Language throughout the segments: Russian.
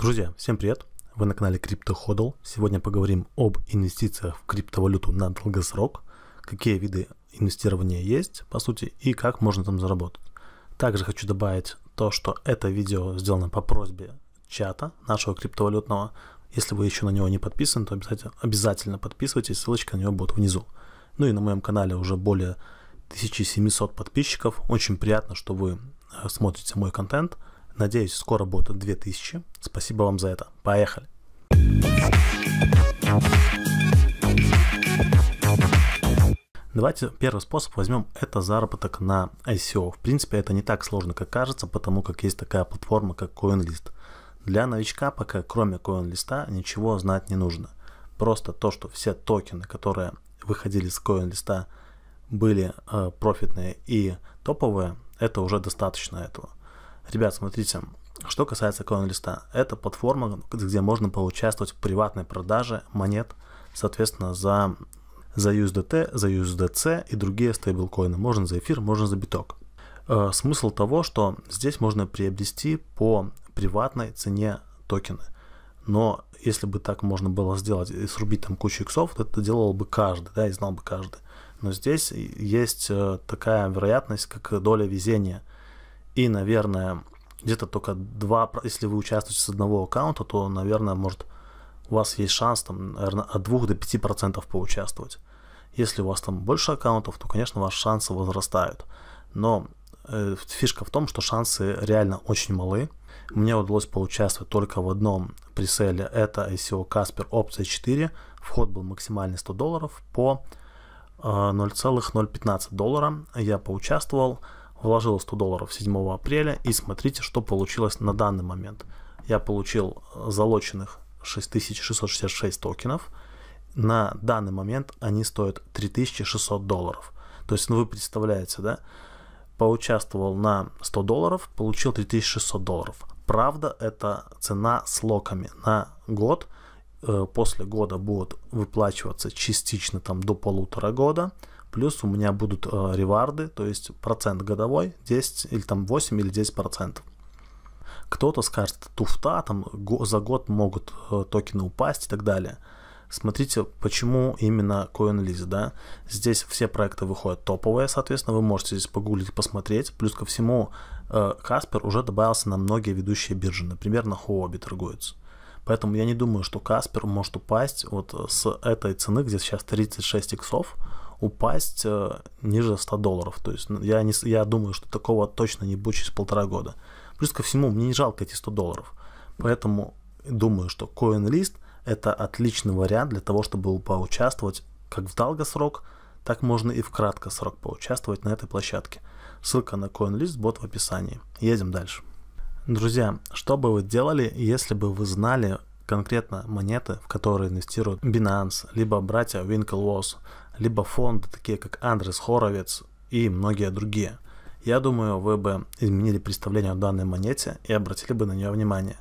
Друзья, всем привет! Вы на канале CryptoHodl. Сегодня поговорим об инвестициях в криптовалюту на долгосрок, какие виды инвестирования есть, по сути, и как можно там заработать. Также хочу добавить то, что это видео сделано по просьбе чата нашего криптовалютного. Если вы еще на него не подписаны, то обязательно, обязательно подписывайтесь, ссылочка на него будет внизу. Ну и на моем канале уже более 1700 подписчиков. Очень приятно, что вы э, смотрите мой контент – Надеюсь, скоро будет 2000. Спасибо вам за это. Поехали. Давайте первый способ возьмем, это заработок на ICO. В принципе, это не так сложно, как кажется, потому как есть такая платформа, как CoinList. Для новичка пока, кроме CoinList, ничего знать не нужно. Просто то, что все токены, которые выходили с CoinList, были э, профитные и топовые, это уже достаточно этого. Ребят, смотрите, что касается CoinList, это платформа, где можно поучаствовать в приватной продаже монет, соответственно, за, за USDT, за USDC и другие стейблкоины. Можно за эфир, можно за биток. Э, смысл того, что здесь можно приобрести по приватной цене токены. Но если бы так можно было сделать и срубить там кучу иксов, то это делал бы каждый, да, и знал бы каждый. Но здесь есть э, такая вероятность, как доля везения – и, наверное, где-то только два, если вы участвуете с одного аккаунта, то, наверное, может, у вас есть шанс, там, наверное, от 2 до 5% поучаствовать. Если у вас там больше аккаунтов, то, конечно, ваши шансы возрастают. Но э, фишка в том, что шансы реально очень малы. Мне удалось поучаствовать только в одном преселе, это ICO Casper опция 4. Вход был максимальный 100 долларов по э, 0,015 доллара. Я поучаствовал вложил 100 долларов 7 апреля и смотрите, что получилось на данный момент. Я получил залоченных 6666 токенов. На данный момент они стоят 3600 долларов. То есть, ну вы представляете, да? Поучаствовал на 100 долларов, получил 3600 долларов. Правда, это цена с локами на год. Э, после года будут выплачиваться частично там до полутора года плюс у меня будут э, реварды, то есть процент годовой 10 или там 8 или 10 процентов. Кто-то скажет, туфта, там го, за год могут э, токены упасть и так далее. Смотрите, почему именно CoinList, да. Здесь все проекты выходят топовые, соответственно, вы можете здесь погуглить, посмотреть. Плюс ко всему, э, Каспер уже добавился на многие ведущие биржи, например, на Huobi торгуется. Поэтому я не думаю, что Каспер может упасть вот с этой цены, где сейчас 36 иксов, упасть э, ниже 100 долларов. То есть ну, я, не, я думаю, что такого точно не будет через полтора года. Плюс ко всему, мне не жалко эти 100 долларов. Поэтому думаю, что CoinList это отличный вариант для того, чтобы поучаствовать как в долгосрок, так можно и в краткосрок поучаствовать на этой площадке. Ссылка на CoinList будет в описании. Едем дальше. Друзья, что бы вы делали, если бы вы знали конкретно монеты, в которые инвестируют Binance, либо братья Winklevoss, либо фонды, такие как Андрес Хоровец и многие другие. Я думаю, вы бы изменили представление о данной монете и обратили бы на нее внимание.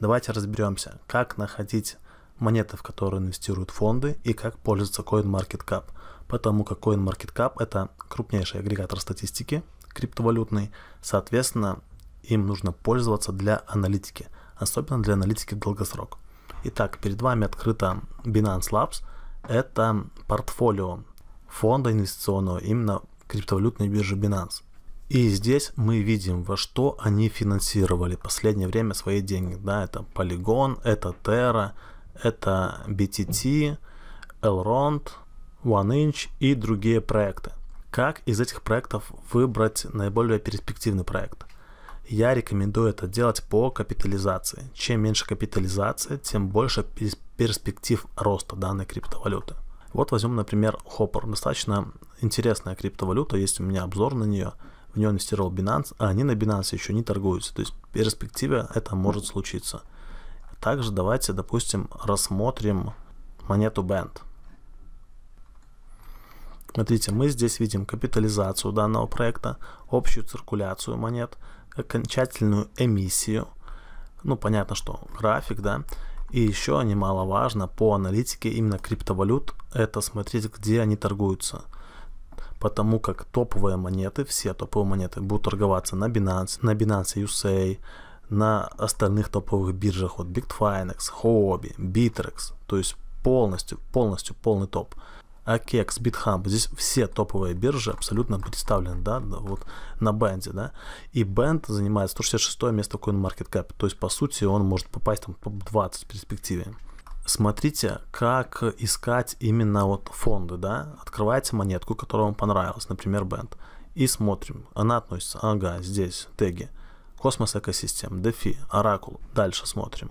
Давайте разберемся, как находить монеты, в которые инвестируют фонды, и как пользоваться CoinMarketCap. Потому как CoinMarketCap – это крупнейший агрегатор статистики криптовалютный, соответственно, им нужно пользоваться для аналитики, особенно для аналитики долгосрок. Итак, перед вами открыта Binance Labs – это портфолио фонда инвестиционного именно криптовалютной биржи Binance. И здесь мы видим, во что они финансировали в последнее время свои деньги. Да, это Polygon, это Terra, это BTT, Elrond, OneInch и другие проекты. Как из этих проектов выбрать наиболее перспективный проект? Я рекомендую это делать по капитализации. Чем меньше капитализация, тем больше перспектив роста данной криптовалюты. Вот возьмем, например, Hopper. Достаточно интересная криптовалюта, есть у меня обзор на нее. В нее инвестировал Binance, а они на Binance еще не торгуются. То есть в перспективе это может случиться. Также давайте, допустим, рассмотрим монету Band. Смотрите, мы здесь видим капитализацию данного проекта, общую циркуляцию монет – окончательную эмиссию. Ну, понятно, что график, да. И еще немаловажно по аналитике именно криптовалют, это смотреть, где они торгуются. Потому как топовые монеты, все топовые монеты будут торговаться на Binance, на Binance USA, на остальных топовых биржах, вот Bitfinex, Huobi, Bittrex, то есть полностью, полностью полный топ. Akex, BitHump, здесь все топовые биржи абсолютно представлены, да, вот на бенде, да, и бенд занимает 166 место в CoinMarketCap, то есть, по сути, он может попасть там топ-20 в перспективе. Смотрите, как искать именно вот фонды, да, открываете монетку, которая вам понравилась, например, бенд, и смотрим, она относится, ага, здесь теги, Космос Экосистем, DeFi, Oracle, дальше смотрим.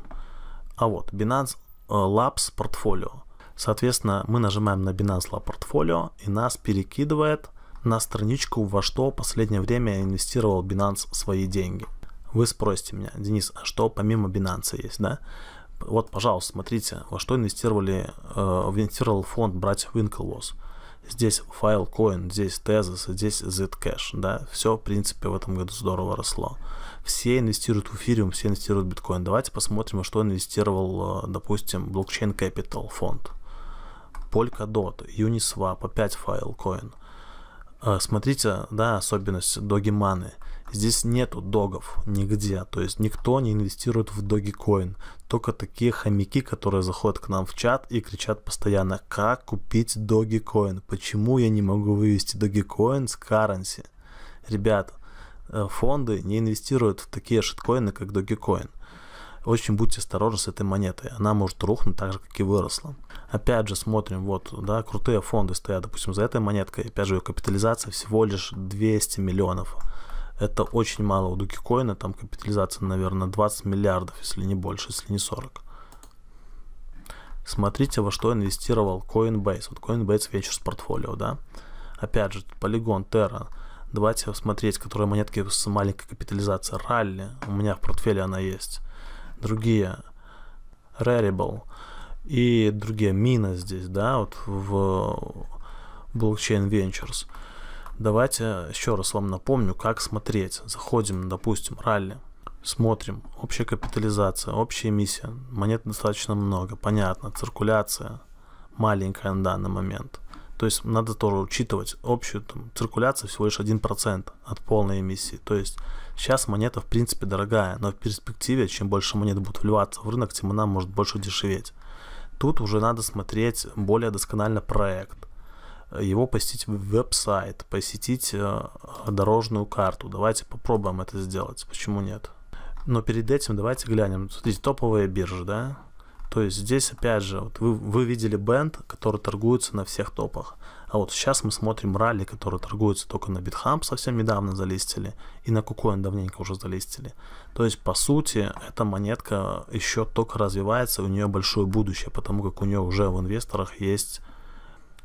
А вот Binance э, Labs Portfolio, Соответственно, мы нажимаем на Binance Lab Portfolio и нас перекидывает на страничку, во что в последнее время инвестировал Binance свои деньги. Вы спросите меня, Денис, а что помимо Binance есть, да? Вот, пожалуйста, смотрите, во что инвестировали, э, инвестировал фонд братьев Winklevoss. Здесь Filecoin, здесь Tezos, здесь Zcash, да, все, в принципе, в этом году здорово росло. Все инвестируют в эфириум, все инвестируют в биткоин. Давайте посмотрим, во что инвестировал, э, допустим, Blockchain Capital фонд. Polkadot, Uniswap, опять Filecoin. А, смотрите, да, особенность Dogemoney. Здесь нету догов нигде, то есть никто не инвестирует в Dogecoin. Только такие хомяки, которые заходят к нам в чат и кричат постоянно, как купить Dogecoin, почему я не могу вывести Dogecoin с currency. Ребята, э, фонды не инвестируют в такие шиткоины, как Dogecoin очень будьте осторожны с этой монетой. Она может рухнуть так же, как и выросла. Опять же, смотрим, вот, да, крутые фонды стоят, допустим, за этой монеткой. Опять же, ее капитализация всего лишь 200 миллионов. Это очень мало у Дукикоина, там капитализация, наверное, 20 миллиардов, если не больше, если не 40. Смотрите, во что инвестировал Coinbase. Вот Coinbase Ventures Portfolio, да. Опять же, Polygon, Terra. Давайте смотреть, которые монетки с маленькой капитализацией. Ралли. У меня в портфеле она есть другие Rarible и другие мины здесь, да, вот в Blockchain Ventures. Давайте еще раз вам напомню, как смотреть. Заходим, допустим, ралли, смотрим, общая капитализация, общая эмиссия, монет достаточно много, понятно, циркуляция маленькая на данный момент. То есть надо тоже учитывать общую там, циркуляцию всего лишь 1% от полной эмиссии. То есть сейчас монета в принципе дорогая, но в перспективе, чем больше монет будут вливаться в рынок, тем она может больше дешеветь. Тут уже надо смотреть более досконально проект, его посетить веб-сайт, посетить э, дорожную карту. Давайте попробуем это сделать. Почему нет? Но перед этим давайте глянем. Смотрите, топовые биржи, да? То есть здесь, опять же, вот вы, вы видели бенд, который торгуется на всех топах. А вот сейчас мы смотрим ралли, который торгуется только на BitHump, совсем недавно залистили, и на KuCoin давненько уже залистили. То есть, по сути, эта монетка еще только развивается, у нее большое будущее, потому как у нее уже в инвесторах есть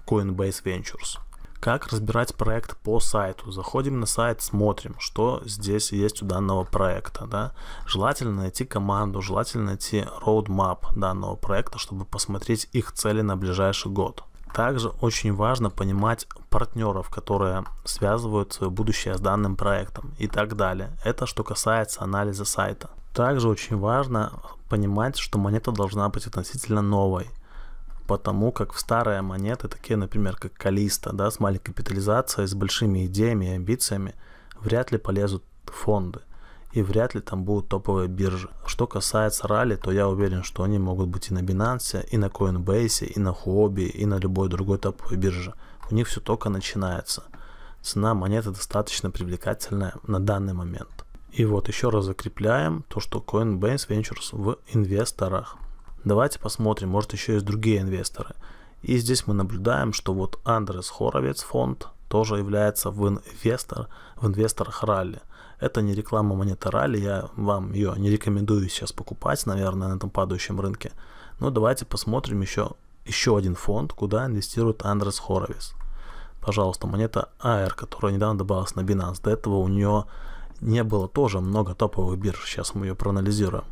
Coinbase Ventures. Как разбирать проект по сайту? Заходим на сайт, смотрим, что здесь есть у данного проекта. Да? Желательно найти команду, желательно найти roadmap данного проекта, чтобы посмотреть их цели на ближайший год. Также очень важно понимать партнеров, которые связывают свое будущее с данным проектом и так далее. Это что касается анализа сайта. Также очень важно понимать, что монета должна быть относительно новой потому как в старые монеты, такие, например, как Калиста, да, с маленькой капитализацией, с большими идеями и амбициями, вряд ли полезут фонды и вряд ли там будут топовые биржи. Что касается ралли, то я уверен, что они могут быть и на Binance, и на Coinbase, и на Huobi, и на любой другой топовой бирже. У них все только начинается. Цена монеты достаточно привлекательная на данный момент. И вот еще раз закрепляем то, что Coinbase Ventures в инвесторах. Давайте посмотрим, может еще есть другие инвесторы. И здесь мы наблюдаем, что вот Андрес Хоровец фонд тоже является в, инвестор, в инвесторах ралли. Это не реклама монеты ралли, я вам ее не рекомендую сейчас покупать, наверное, на этом падающем рынке. Но давайте посмотрим еще, еще один фонд, куда инвестирует Андрес Хоровец. Пожалуйста, монета AR, которая недавно добавилась на Binance. До этого у нее не было тоже много топовых бирж, сейчас мы ее проанализируем.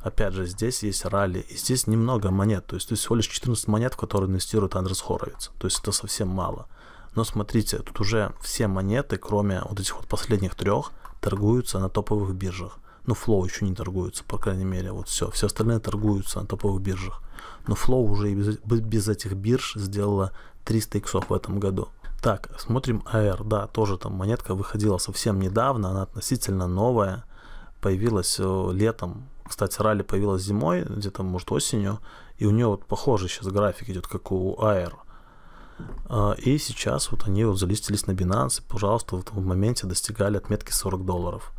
Опять же, здесь есть ралли, и здесь немного монет, то есть, есть всего лишь 14 монет, в которые инвестирует Андрес Хоровиц, то есть это совсем мало. Но смотрите, тут уже все монеты, кроме вот этих вот последних трех, торгуются на топовых биржах. Ну, Flow еще не торгуется, по крайней мере, вот все. Все остальные торгуются на топовых биржах. Но Flow уже и без, без этих бирж сделала 300 иксов в этом году. Так, смотрим AR, да, тоже там монетка выходила совсем недавно, она относительно новая, появилась э, летом, кстати, ралли появилась зимой, где-то, может, осенью, и у нее вот похожий сейчас график идет, как у Air. А, и сейчас вот они вот залистились на Binance, и, пожалуйста, в этом моменте достигали отметки 40 долларов.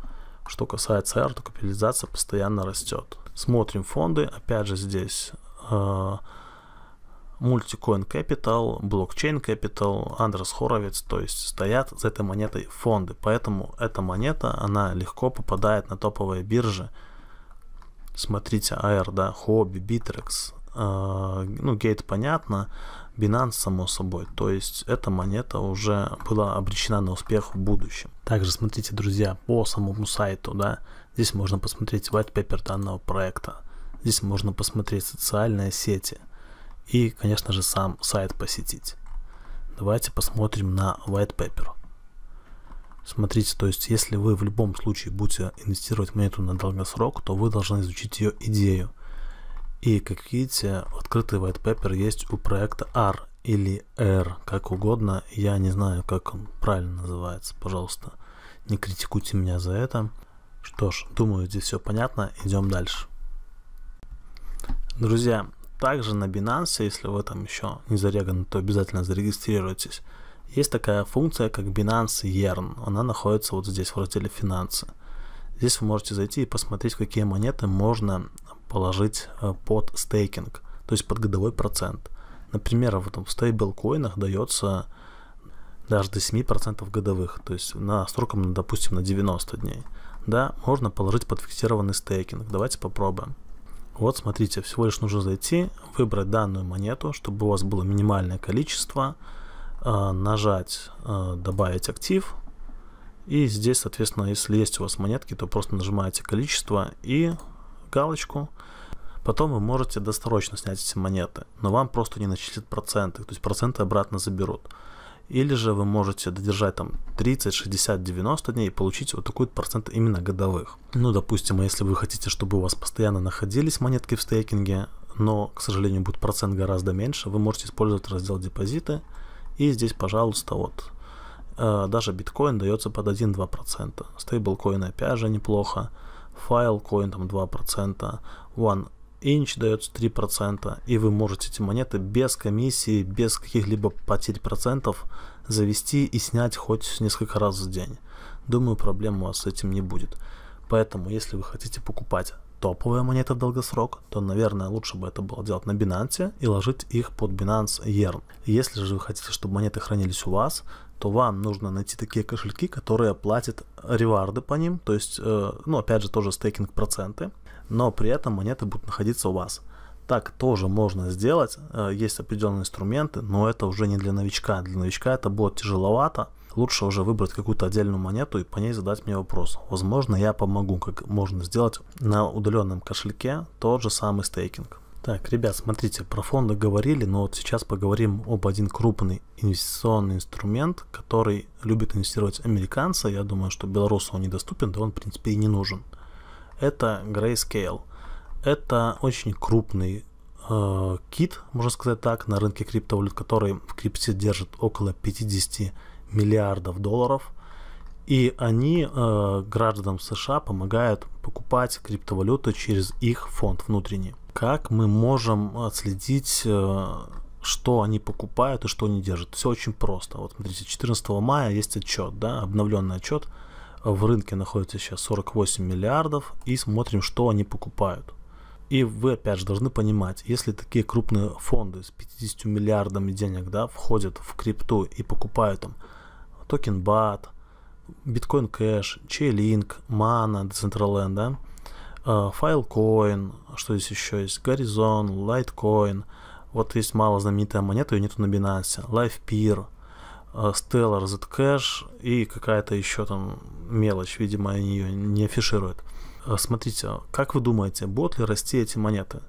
Что касается Air, то капитализация постоянно растет. Смотрим фонды, опять же здесь Multicoin Capital, Blockchain Capital, Андрес Хоровиц, то есть стоят за этой монетой фонды. Поэтому эта монета, она легко попадает на топовые биржи. Смотрите, AR, да, Hobby, Bittrex, э, ну, Gate понятно, Binance, само собой. То есть эта монета уже была обречена на успех в будущем. Также смотрите, друзья, по самому сайту, да, здесь можно посмотреть white paper данного проекта. Здесь можно посмотреть социальные сети – и, конечно же, сам сайт посетить. Давайте посмотрим на white paper. Смотрите, то есть если вы в любом случае будете инвестировать монету на долгосрок, то вы должны изучить ее идею. И как видите, открытый white paper есть у проекта R или R, как угодно. Я не знаю, как он правильно называется. Пожалуйста, не критикуйте меня за это. Что ж, думаю, здесь все понятно. Идем дальше. Друзья, также на Binance, если вы там еще не зареганы, то обязательно зарегистрируйтесь. Есть такая функция, как Binance Yearn. Она находится вот здесь, в разделе «Финансы». Здесь вы можете зайти и посмотреть, какие монеты можно положить э, под стейкинг, то есть под годовой процент. Например, в этом стейблкоинах дается даже до 7% годовых, то есть на сроком, допустим, на 90 дней. Да, можно положить под фиксированный стейкинг. Давайте попробуем. Вот смотрите, всего лишь нужно зайти, выбрать данную монету, чтобы у вас было минимальное количество, нажать э, «Добавить актив», и здесь, соответственно, если есть у вас монетки, то просто нажимаете количество и галочку. Потом вы можете досрочно снять эти монеты, но вам просто не начислят проценты, то есть проценты обратно заберут. Или же вы можете додержать там 30, 60, 90 дней и получить вот такой процент именно годовых. Ну, допустим, если вы хотите, чтобы у вас постоянно находились монетки в стейкинге, но, к сожалению, будет процент гораздо меньше, вы можете использовать раздел депозиты. И здесь, пожалуйста, вот э, даже биткоин дается под 1-2%. Стейблкоин опять же неплохо. Файлкоин там 2%. One инч дается 3%, и вы можете эти монеты без комиссии, без каких-либо потерь процентов завести и снять хоть несколько раз в день. Думаю, проблем у вас с этим не будет. Поэтому, если вы хотите покупать топовые монеты в долгосрок, то, наверное, лучше бы это было делать на Binance и ложить их под Binance Yearn. Если же вы хотите, чтобы монеты хранились у вас, то вам нужно найти такие кошельки, которые платят реварды по ним, то есть, э, ну, опять же, тоже стейкинг проценты, но при этом монеты будут находиться у вас. Так тоже можно сделать, э, есть определенные инструменты, но это уже не для новичка. Для новичка это будет тяжеловато. Лучше уже выбрать какую-то отдельную монету и по ней задать мне вопрос. Возможно, я помогу, как можно сделать на удаленном кошельке тот же самый стейкинг. Так, ребят, смотрите, про фонды говорили, но вот сейчас поговорим об один крупный инвестиционный инструмент, который любит инвестировать американцы. Я думаю, что белорусу он недоступен, да он, в принципе, и не нужен это Grayscale. Это очень крупный э, кит, можно сказать так, на рынке криптовалют, который в крипте держит около 50 миллиардов долларов. И они э, гражданам США помогают покупать криптовалюты через их фонд внутренний. Как мы можем отследить, э, что они покупают и что они держат? Все очень просто. Вот смотрите, 14 мая есть отчет, да, обновленный отчет в рынке находится сейчас 48 миллиардов и смотрим, что они покупают. И вы опять же должны понимать, если такие крупные фонды с 50 миллиардами денег да, входят в крипту и покупают там токен BAT, Bitcoin Cash, Chainlink, Mana, Decentraland, да, Filecoin, что здесь еще есть, Horizon, Litecoin, вот есть мало знаменитая монета, ее нету на Binance, LifePeer, uh, Stellar, Zcash и какая-то еще там мелочь, видимо, они ее не афишируют. Э, смотрите, как вы думаете, будут ли расти эти монеты?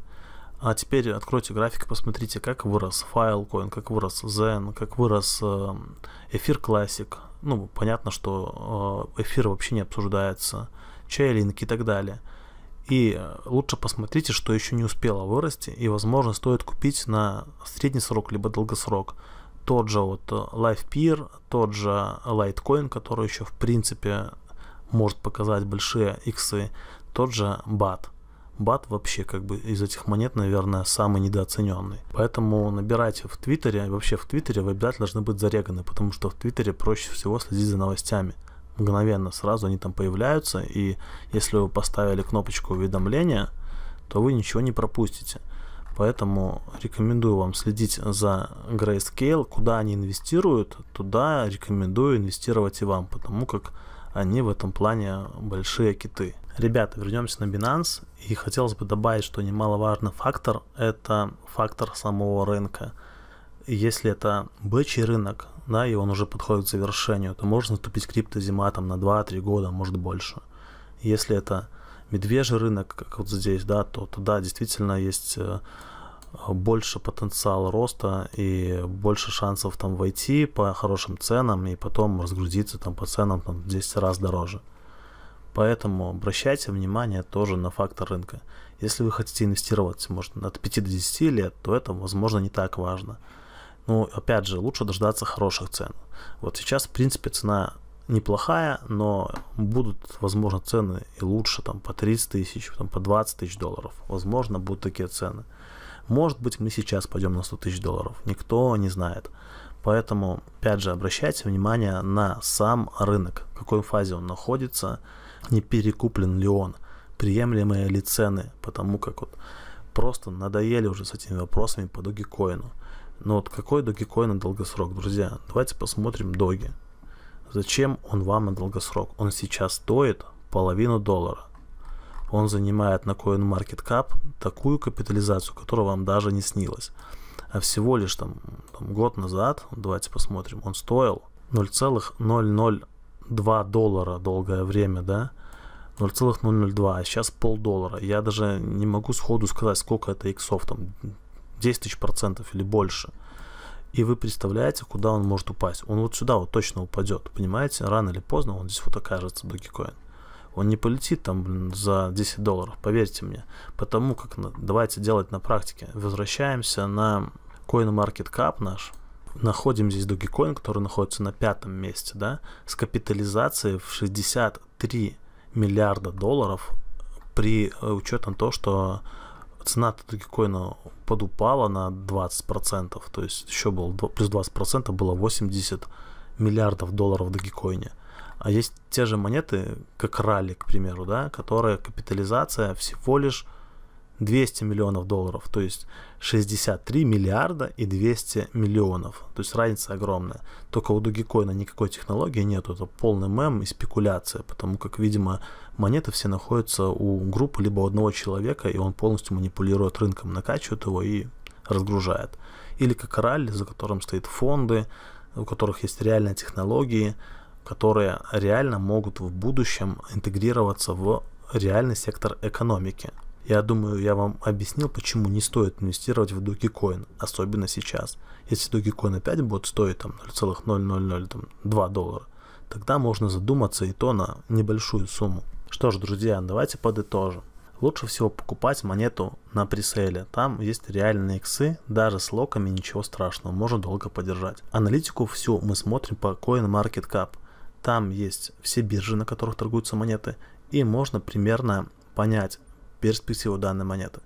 А теперь откройте график, посмотрите, как вырос Filecoin, как вырос Zen, как вырос э, Эфир Classic. Ну, понятно, что э, эфир вообще не обсуждается, Chainlink и так далее. И лучше посмотрите, что еще не успело вырасти, и, возможно, стоит купить на средний срок, либо долгосрок тот же вот LivePeer, тот же Litecoin, который еще в принципе может показать большие иксы, тот же бат. Бат вообще как бы из этих монет, наверное, самый недооцененный. Поэтому набирайте в Твиттере, вообще в Твиттере вы обязательно должны быть зареганы, потому что в Твиттере проще всего следить за новостями. Мгновенно сразу они там появляются, и если вы поставили кнопочку уведомления, то вы ничего не пропустите. Поэтому рекомендую вам следить за Grayscale, куда они инвестируют, туда рекомендую инвестировать и вам, потому как они в этом плане большие киты. Ребята, вернемся на Binance. И хотелось бы добавить, что немаловажный фактор – это фактор самого рынка. Если это бычий рынок, да, и он уже подходит к завершению, то можно наступить криптозима там на 2-3 года, может больше. Если это медвежий рынок, как вот здесь, да, то тогда действительно есть э, больше потенциал роста и больше шансов там войти по хорошим ценам и потом разгрузиться там по ценам там 10 раз дороже. Поэтому обращайте внимание тоже на фактор рынка. Если вы хотите инвестировать, может, от 5 до 10 лет, то это, возможно, не так важно. Но, опять же, лучше дождаться хороших цен. Вот сейчас, в принципе, цена неплохая, но будут, возможно, цены и лучше, там, по 30 тысяч, там, по 20 тысяч долларов. Возможно, будут такие цены. Может быть, мы сейчас пойдем на 100 тысяч долларов. Никто не знает. Поэтому, опять же, обращайте внимание на сам рынок, в какой фазе он находится, не перекуплен ли он, приемлемые ли цены, потому как вот просто надоели уже с этими вопросами по Dogecoin. Но вот какой Dogecoin на долгосрок, друзья? Давайте посмотрим Доги. Зачем он вам на долгосрок? Он сейчас стоит половину доллара он занимает на CoinMarketCap такую капитализацию, которая вам даже не снилась. А всего лишь там, там год назад, давайте посмотрим, он стоил 0,002 доллара долгое время, да, 0,002, а сейчас полдоллара. Я даже не могу сходу сказать, сколько это иксов, там 10 тысяч процентов или больше. И вы представляете, куда он может упасть. Он вот сюда вот точно упадет, понимаете? Рано или поздно он здесь вот окажется, Dogecoin он не полетит там блин, за 10 долларов, поверьте мне. Потому как давайте делать на практике. Возвращаемся на CoinMarketCap наш. Находим здесь Dogecoin, который находится на пятом месте, да, с капитализацией в 63 миллиарда долларов при э, учетом того, что цена Dogecoin подупала на 20%, то есть еще было плюс 20% было 80 миллиардов долларов в Dogecoin. А есть те же монеты, как ралли, к примеру, да, которая капитализация всего лишь 200 миллионов долларов, то есть 63 миллиарда и 200 миллионов. То есть разница огромная. Только у Dogecoin никакой технологии нет, это полный мем и спекуляция, потому как, видимо, монеты все находятся у группы либо у одного человека, и он полностью манипулирует рынком, накачивает его и разгружает. Или как ралли, за которым стоят фонды, у которых есть реальные технологии, которые реально могут в будущем интегрироваться в реальный сектор экономики. Я думаю, я вам объяснил, почему не стоит инвестировать в Dogecoin, особенно сейчас. Если Dogecoin опять будет стоить там 0,000 доллара, тогда можно задуматься и то на небольшую сумму. Что ж, друзья, давайте подытожим. Лучше всего покупать монету на пресейле. Там есть реальные иксы, даже с локами ничего страшного, можно долго подержать. Аналитику всю мы смотрим по CoinMarketCap. Там есть все биржи, на которых торгуются монеты, и можно примерно понять перспективу данной монеты.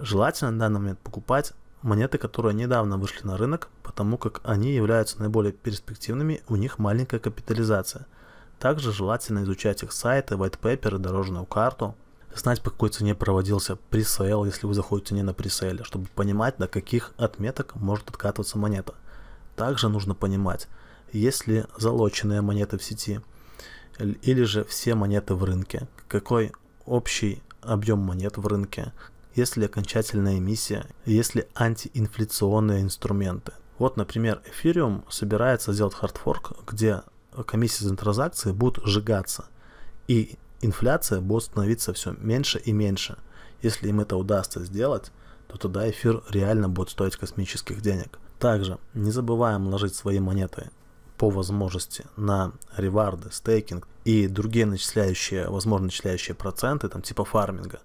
Желательно на данный момент покупать монеты, которые недавно вышли на рынок, потому как они являются наиболее перспективными, у них маленькая капитализация. Также желательно изучать их сайты, white paper, дорожную карту, знать, по какой цене проводился пресейл, если вы заходите не на пресейле, чтобы понимать, до каких отметок может откатываться монета. Также нужно понимать, есть ли залоченные монеты в сети, или же все монеты в рынке, какой общий объем монет в рынке, есть ли окончательная эмиссия, есть ли антиинфляционные инструменты. Вот, например, Ethereum собирается сделать хардфорк, где комиссии за транзакции будут сжигаться, и инфляция будет становиться все меньше и меньше. Если им это удастся сделать, то тогда эфир реально будет стоить космических денег. Также не забываем ложить свои монеты по возможности на реварды, стейкинг и другие начисляющие, возможно, начисляющие проценты, там типа фарминга,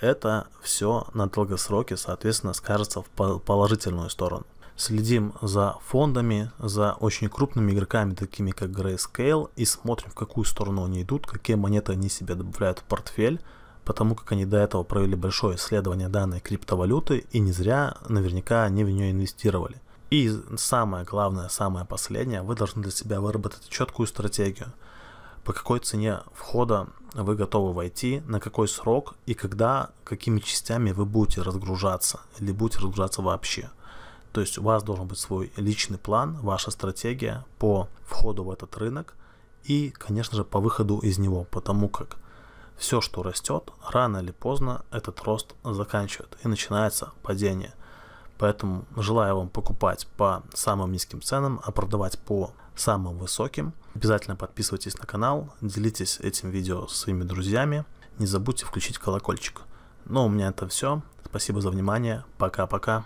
это все на долгосроке, соответственно, скажется в положительную сторону. следим за фондами, за очень крупными игроками, такими как Grayscale, и смотрим, в какую сторону они идут, какие монеты они себе добавляют в портфель, потому как они до этого провели большое исследование данной криптовалюты, и не зря наверняка они в нее инвестировали. И самое главное, самое последнее, вы должны для себя выработать четкую стратегию, по какой цене входа вы готовы войти, на какой срок и когда, какими частями вы будете разгружаться или будете разгружаться вообще. То есть у вас должен быть свой личный план, ваша стратегия по входу в этот рынок и, конечно же, по выходу из него, потому как все, что растет, рано или поздно этот рост заканчивает и начинается падение. Поэтому желаю вам покупать по самым низким ценам, а продавать по самым высоким. Обязательно подписывайтесь на канал, делитесь этим видео со своими друзьями. Не забудьте включить колокольчик. Ну, у меня это все. Спасибо за внимание. Пока-пока.